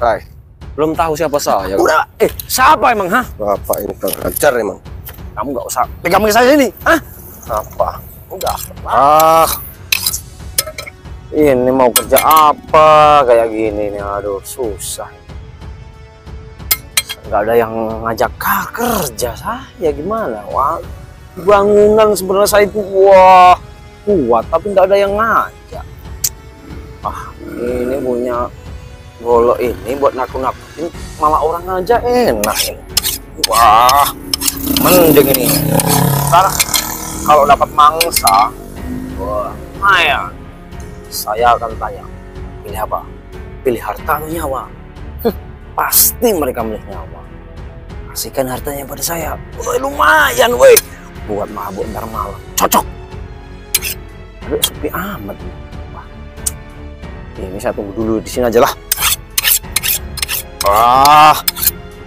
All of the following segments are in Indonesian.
Hai, Belum tahu siapa saya. Udah. Eh, siapa emang, hah? bapak ini kurang ajar emang. Kamu nggak usah pegang saya ini, hah? Apa? Udah. Ah, Ini mau kerja apa kayak gini nih? Aduh, susah. Nggak ada yang ngajak kah kerja saya gimana? Wah, bangunan sebenarnya saya itu wah kuat, tapi nggak ada yang ngajak. Ah, ini punya golok ini buat nakut-nakutin malah orang aja enak. Wah, mending ini. Karena kalau dapat mangsa, wah, lumayan saya akan tanya pilih apa pilih harta atau nyawa Heh, pasti mereka milih nyawa kasihkan hartanya pada saya Woi, lumayan woi buat mabuk ntar malam cocok aduh sepi amat. Wah. ini saya tunggu dulu di sini aja lah ah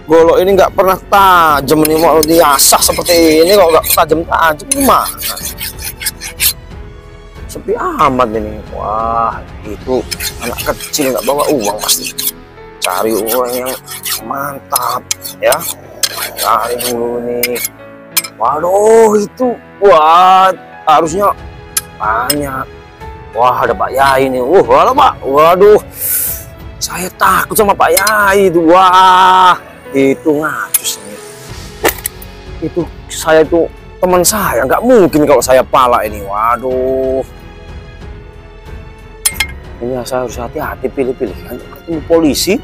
golok ini nggak pernah tajam nih mau diasah seperti ini kok nggak tajam-tajam gimana? Sepi amat ini. Wah itu anak kecil nggak bawa uang pasti. Cari uang yang mantap ya. Cari dulu nih. Waduh itu wah harusnya banyak. Wah ada Pak Yai nih. Wah halo Pak. Waduh saya takut sama Pak Yai itu. Wah itu ngacus nih itu saya itu teman saya. Nggak mungkin kalau saya pala ini. Waduh. Ini saya harus hati-hati pilih-pilih. Ketemu polisi.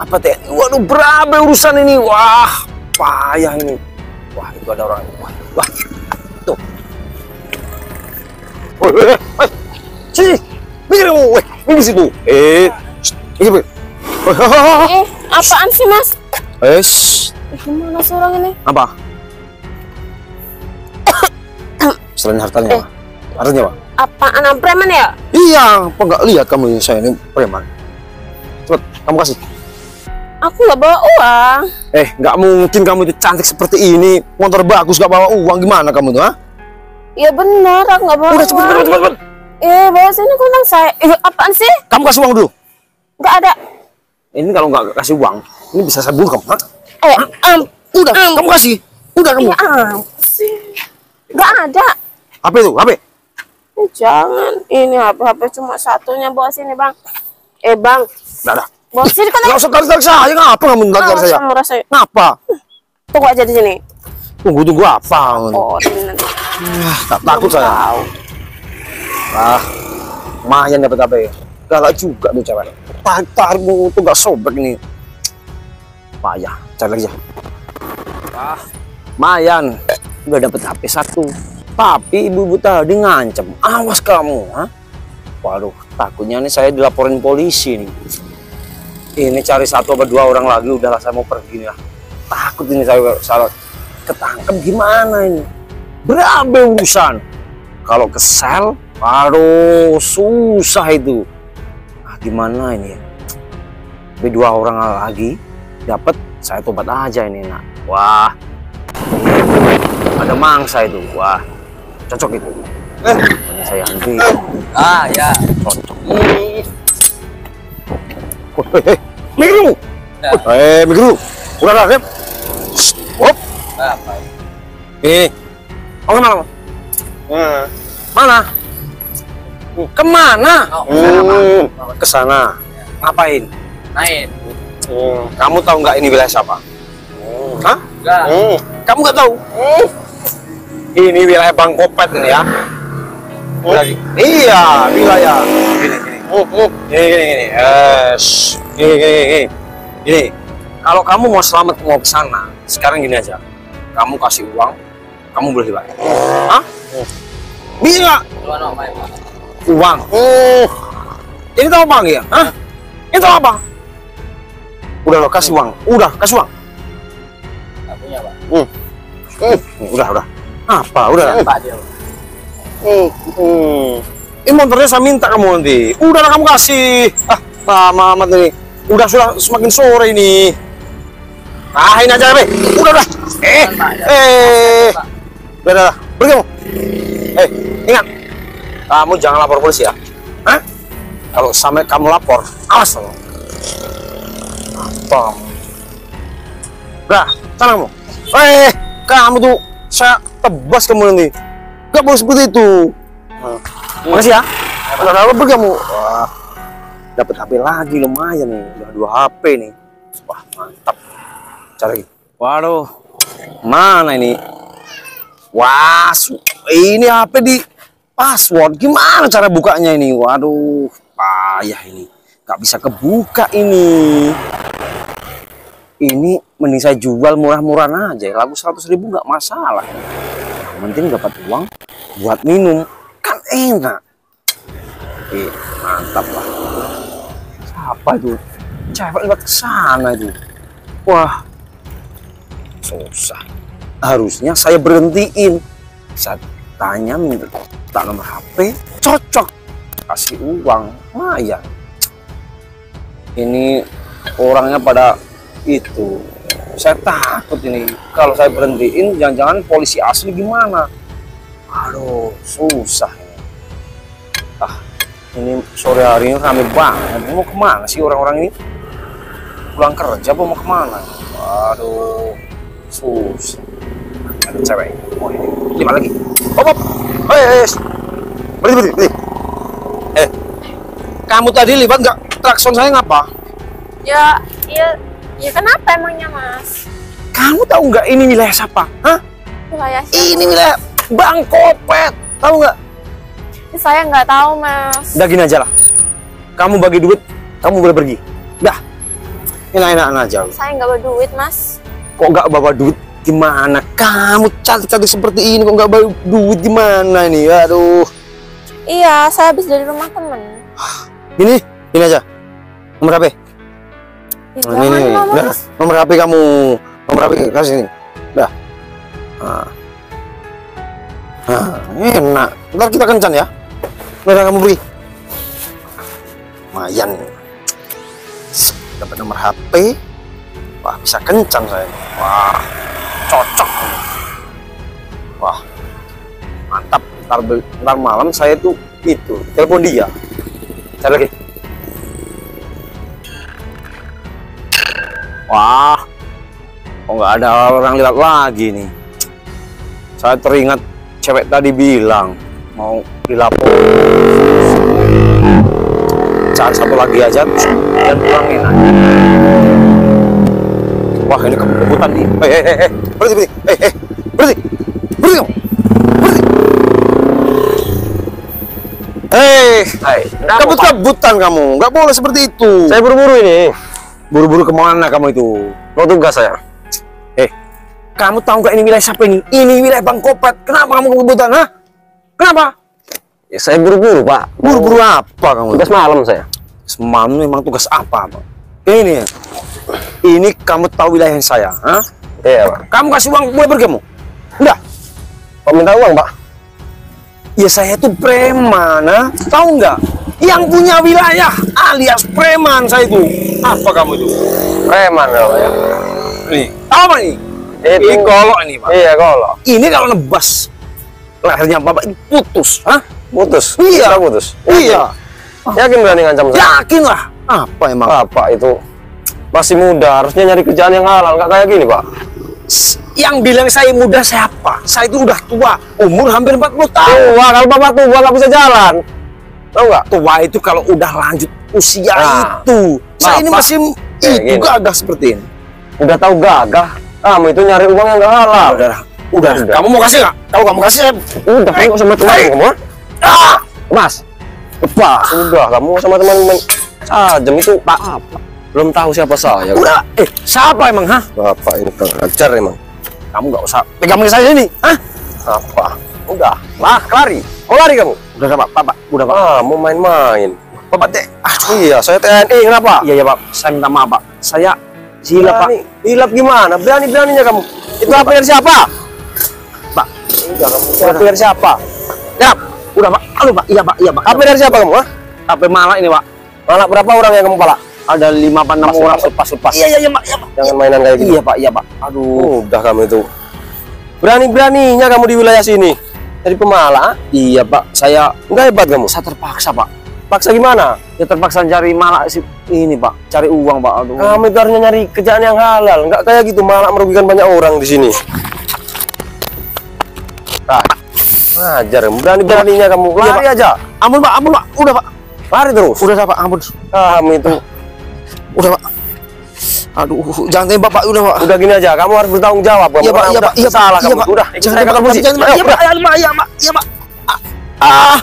Apa TNI waduh berapa urusan ini. Wah payah ini. Wah itu ada orang. Wah, wah. Tuh. Woi woi woi sini minggir kamu situ. Eh shh, minggir minggir Eh, apaan sih mas? shh. Eh, Gimana sih orang ini? apa selain hartanya Eh. hartanya apa Apaan anak preman ya? iya apa nggak lihat kamu ini saya ini preman cepet kamu kasih Aku nggak bawa uang. Eh, nggak mungkin kamu itu cantik seperti ini, motor bagus nggak bawa uang gimana kamu tuh, ha? Ya benar, aku nggak bawa Udah cepet, uang. cepet, cepet, cepet. Eh, bawa sini kunang saya. Eh, apaan sih? Kamu kasih uang dulu. Nggak ada. Ini kalau nggak kasih uang, ini bisa saya bunuh kamu? Eh, am, Udah, Am. kamu kasih. Udah kamu. ya am sih. Nggak ada. HP itu, HP. Eh, jangan. Ini HP HP cuma satunya bawa sini bang. Eh bang, Nggak ada. bawa sini kan? Nggak usah tarik-tarik saya, ngapa kamu tarik saya? Murah saya. Ngapa? Tunggu aja di sini. Tunggu, tunggu apa? Oh, ini nanti. Ah, tak takut saya. Tahu. Ah, lumayan dapat HP. Galak juga tuh cewek. Tarik-tarikmu tuh nggak sobek ini. Payah, cari lagi ya. Ah, lumayan. Udah dapat HP satu. Tapi ibu-ibu tadi ngancem. Awas kamu, ha? Waduh, takutnya nih saya dilaporin polisi nih. Ini cari satu atau dua orang lagi, udahlah saya mau pergi nih lah. Takut ini saya salah ketangkep gimana ini? Berapa urusan? Kalau ke sel, waduh susah itu. Ah, gimana ini ya? Tapi dua orang lagi dapat saya tobat aja ini nak. Wah, ada mangsa itu. Wah, cocok itu. Eh, ini saya henti. ah ya. Cocok. Mikir. Eh, mikir dulu. Udah, Rep. Shh, Hop. Apa? Ini. Oh? Hmm. Mana? Ke mana? Oh, Hmm, ke sana. Ngapain? Naik. Hmm, kamu tahu nggak ini wilayah siapa? Hah? Enggak. Hmm, kamu nggak tahu? Ini wilayah Bang Kopet ini ya. Lagi. Iya, wilayah. Gini, gini. Hmm, hmm. Gini, gini, gini. Gini, gini, gini. Gini. Kalau kamu mau selamat mau ke sana, sekarang gini aja. Kamu kasih uang, kamu boleh dibayar. Hah? Bisa Dua no. Uang. Oh. Ini tahu apa ya? Hah? Ini tahu apa? Udah lo kasih uang. Udah kasih uang. Enggak punya, Pak. Hmm. Udah udah. Apa? Udah. Dia. Hmm. Hmm. Ini motornya saya minta kamu nanti. Udah lah kamu kasih. Ah, lama amat ini. Udah sudah semakin sore ini. Ah, ini aja, Be. Udah udah. Eh, eh. Udah udah. udah. Pergi kamu. Eh, ingat. Kamu jangan lapor polisi ya. Hah? Kalau sampai kamu lapor, awas loh. Apa? Dah, sana kamu. Eh, kamu tuh saya tebas kamu nanti. Gak boleh seperti itu. Nah, Makasih ya. Udah lama pergi kamu. Dapat HP lagi lumayan nih. Udah dua HP nih. Wah, mantap. Cari lagi. Waduh, mana ini? Wah, ini HP di password. Gimana cara bukanya ini? Waduh, payah ini. Gak bisa kebuka ini. Ini mending saya jual murah-murahan aja. Lagu 100 ribu nggak masalah. Yang penting dapat uang buat minum. Kan enak. Eh, mantap lah. Siapa itu? Cewek lewat sana itu. Wah, susah. Harusnya saya berhentiin. Saya tanya minta tak nomor HP, cocok. Kasih uang, lumayan. Ini orangnya pada itu. Saya takut ini. Kalau saya berhentiin, jangan-jangan polisi asli gimana? Aduh, susah ini. Ah, ini sore hari ini rame banget. Mau ke mana sih orang-orang ini? Pulang kerja mau ke mana? Waduh, susah. Ada cewek. Oh ini, lima lagi. Hop, hop. Hei. Berhenti, berhenti, berhenti. Eh, kamu tadi libat nggak klakson saya ngapa? Ya, ya, ya kenapa emangnya mas? Kamu tahu nggak ini wilayah siapa? Hah? Wilayah Ini wilayah Bang Kopet. Tahu nggak? Saya nggak tahu mas. Udah gini aja lah. Kamu bagi duit, kamu boleh pergi. Dah. Enak-enak aja. Saya nggak berduit mas. Kok nggak bawa duit? Gimana? Kamu cantik-cantik seperti ini kok nggak bawa duit gimana ini? Aduh. Iya, saya habis dari rumah temen. Ini, ini aja. Nomor HP. Ya, Nah, ini, mas. nomor HP kamu. Nomor HP kasih ini. Dah. Nah. Nah, enak. Ntar kita kencan ya. Udah kamu beri. Lumayan. Dapat nomor HP. Wah, bisa kencan saya. Wah, cocok. Wah, mantap. Ntar, ntar malam saya tuh itu telepon dia. Cari lagi. Wah, kok nggak ada orang lewat lagi nih. Saya teringat cewek tadi bilang mau dilapor. Cari satu lagi aja dan pulangin aja. Wah ini kebutan nih. Eh, eh, eh, eh, berhenti, berhenti, eh, eh, berhenti, berhenti, dong. berhenti. Eh, Hai, kebut-kebutan kamu, nggak boleh seperti itu. saya buru-buru ini. Buru-buru ke mana kamu itu? Mau tugas saya. Eh, kamu tahu nggak ini wilayah siapa ini? Ini wilayah Bang Kopet. Kenapa kamu kebutuhan, ha? Kenapa? Ya, saya buru-buru, Pak. Buru-buru apa kamu? Tugas malam saya. Semalam memang tugas apa, Bang? Ini, ya. Ini kamu tahu wilayah saya, ha? Iya, Pak. Kamu kasih uang, boleh pergi kamu? Enggak. Kau minta uang, Pak? Ya saya itu preman, ha? Tahu nggak? Yang punya wilayah alias preman saya itu. Apa kamu itu? Preman kalau ya. Nih, tahu apa ini? Itu. Ini golok ini, Pak. Iya, kalau. Ini kalau nebas lehernya Bapak ini putus, ha? Putus. Iya. Bisa putus. Iya. Yakin berani ngancam saya? Yakin lah. Apa emang? Bapak itu masih muda, harusnya nyari kerjaan yang halal, nggak kayak gini, Pak. Yang bilang saya muda siapa? Saya itu udah tua, umur hampir 40 tahun. Tua, kalau Bapak tua nggak bisa jalan. Tahu nggak? Tua itu kalau udah lanjut usia Nah, itu. Saya ini masih kayak itu gini. gagah seperti ini. Udah tahu gagah. Kamu itu nyari uang yang nggak halal. Udah, udah. Udah. Kamu mau kasih nggak? Kalau kamu kasih, saya Udah, kamu sama teman kamu. ah, Mas, lepas. udah kamu sama teman main sajam itu Pak. Belum tahu siapa saya. Udah, eh, siapa emang, ha? Bapak ini pengajar emang. Kamu nggak usah pegang saya ini, hah? Apa? Udah, lah lari. Oh lari kamu? Udah, Pak, Pak. Udah, Pak. Ah, mau main-main. Bapak, Dek. Ah, Iya, saya TNI, kenapa? iya, ya, Pak. Saya minta maaf, Pak. Saya gila, Pak. Berani. Hilap gimana? Berani-beraninya kamu. Itu HP dari siapa? Pak. Udah, kamu itu HP dari siapa? Ya, udah, Pak. Aduh, Pak. Iya, Pak. Iya, Pak. HP dari siapa kamu? Ha? HP malah ini, Pak. Malah berapa orang yang kamu pala? Ada lima apa enam orang. lepas, lepas. Iya, iya, iya, Pak. Iya, Pak. Jangan mainan kayak gitu. Iya, Pak. Iya, Pak. Aduh. Udah kamu itu. Berani-beraninya kamu di wilayah sini. Jadi pemala, Iya, Pak. Saya enggak hebat kamu. saya terpaksa, Pak. Paksa gimana? Ya terpaksa cari malak sih ini pak, cari uang pak. Aduh. Kamu itu harusnya nyari kerjaan yang halal, nggak kayak gitu malah merugikan banyak orang di sini. Ah, ajar, berani-beraninya kamu Iya, lari aja, Ampun pak, ampun pak, udah pak, lari terus. udah dah, pak, ampun, Kamu itu udah pak. Aduh, jangan tembak pak, udah pak. udah gini aja, kamu harus bertanggung jawab. Iya pak, iya pak, iya pak, salah iya kamu. pak. Udah, jangan tembak, jangan tembak, iya pak, iya pak, iya pak, iya pak. Ah.